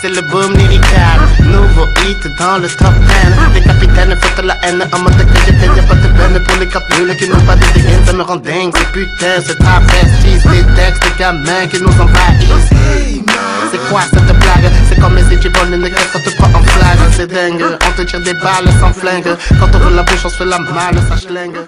C'est le boom lyrical Nouveau hit dans le top 10 Les capitaines foutent la haine en mode que j'ai peine Y'a pas de peine pour les capules qui n'ont pas de dégaine. Ça me rend dingue, c'est putain, c'est travesti Ces textes de gamins qui nous envahissent. C'est quoi cette blague? C'est comme si tu voles une graisse, on te prend en flag C'est dingue, on te tire des balles sans flingue. Quand on veut la bouche, on se fait la malle, ça schlingue.